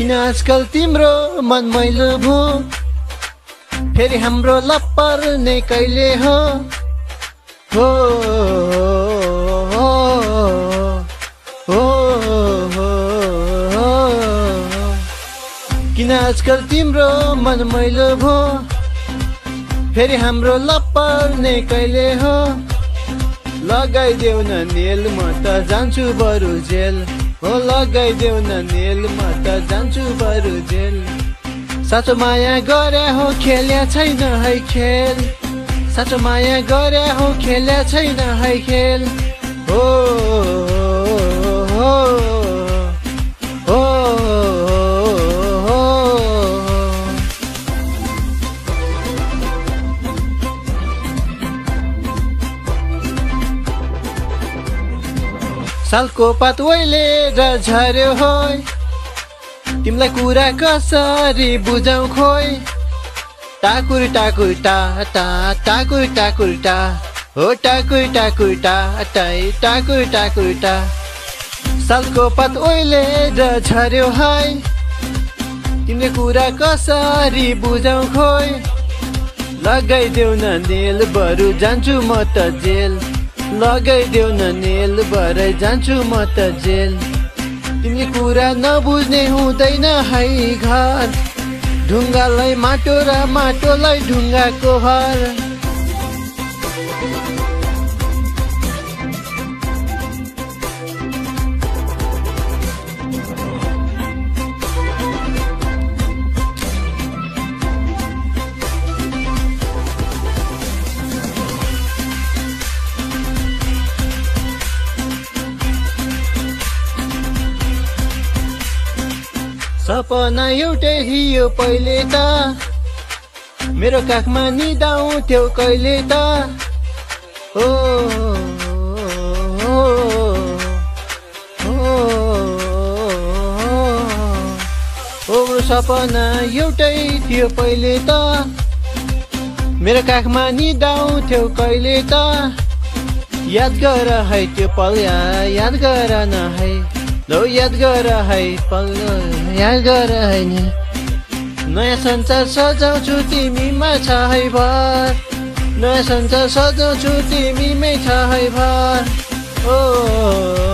किन आजकल तिम्रो मन मैलो भो फेरि हाम्रो लप्पर नै कहिले हो हो किन आजकल तिम्रो मन मैलो भो फेरि हाम्रो लप्पर नै कहिले हो? लगाइदेऊ नेल म त जान्छु बरु जेल। हो लगाइदेऊ नेल म त जान्छु बरु जेल। साँचो माया गरे हो खेल्या छैन है खेल। साँचो माया गरे हो खेल्या छैन है खेल। हो। सालको पात ओइले र झर्यो हो तिमीलाई कुरा कसरी बुझाउ खोइ टाकुर टाकुर टा टा टाकुर टाकुर टा। हो टाकुर टाकुर टा टाइ टाकुर टाकुर टा। सालको पात ओइले र झर्यो है तिमीले कुरा कसरी बुझाउ खोइ लगाइदेऊ न नेल बरु जान्छु म त जेल। लगाइदेऊ न नेल भरै जान्छु म त जेल। तिमीले कुरा नबुझ्ने हुँदैन है घर। ढुङ्गालाई माटो र माटोलाई ढुङ्गाको हर। सपना एउटै थियो पहिले त। मेरो काखमा निदाउँथ्यौ कहिले त। हो, सपना एउटै थियो पहिले त। मेरो काखमा निदाउँथ्यौ कहिले त। याद गर है त्यो पल याद गर न है। लौ याद गर है पल याद गर है नि नयाँ संसार सजाउँछु तिमीमा छ है भर नयाँ संसार सजाउँछु तिमीमै छ है भर ओ